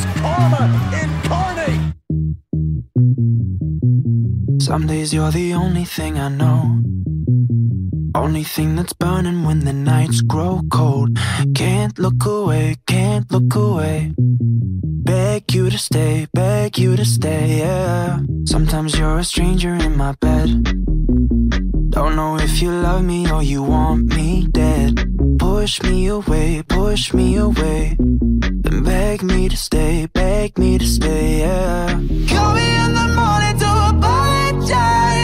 just karma incarnate. Some days you're the only thing I know. Only thing that's burning when the nights grow cold. Can't look away, can't look away. Beg you to stay, beg you to stay, yeah. Sometimes you're a stranger in my bed. Don't know if you love me or you want me dead. Push me away, push me away. Then beg me to stay, beg me to stay, yeah. Call me in the morning to apologize.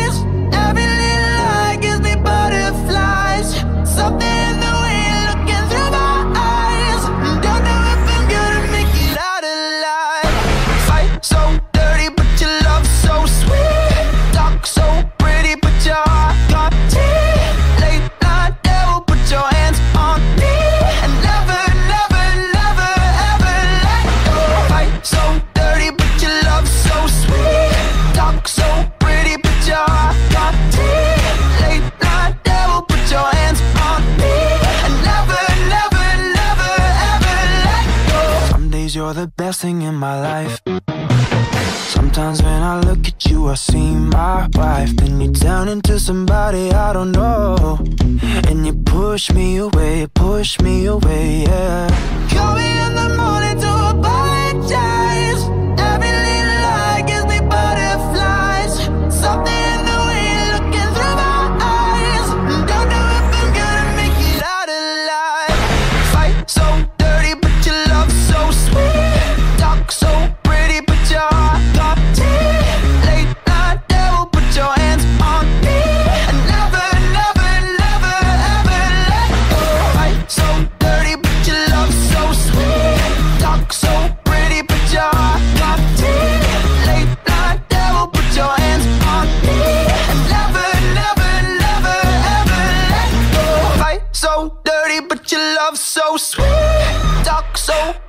You're the best thing in my life. Sometimes when I look at you, I see my wife. Then you turn into somebody I don't know. And you push me away, push me away, yeah.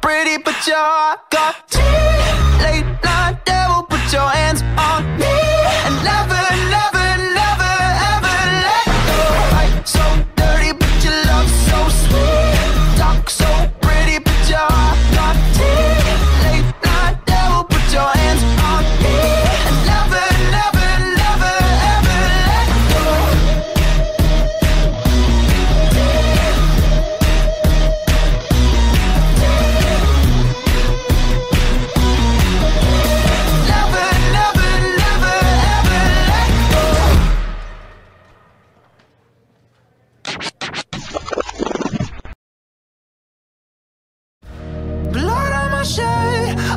Pretty, but your heart got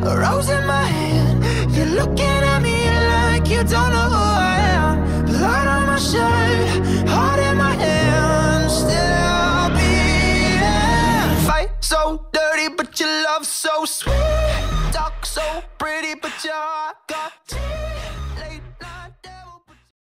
a rose in my hand. You're looking at me like you don't know who I am. Blood on my shirt, heart in my hand. Still I'll be here. Fight so dirty, but your love so sweet. Talk so pretty, but your heart.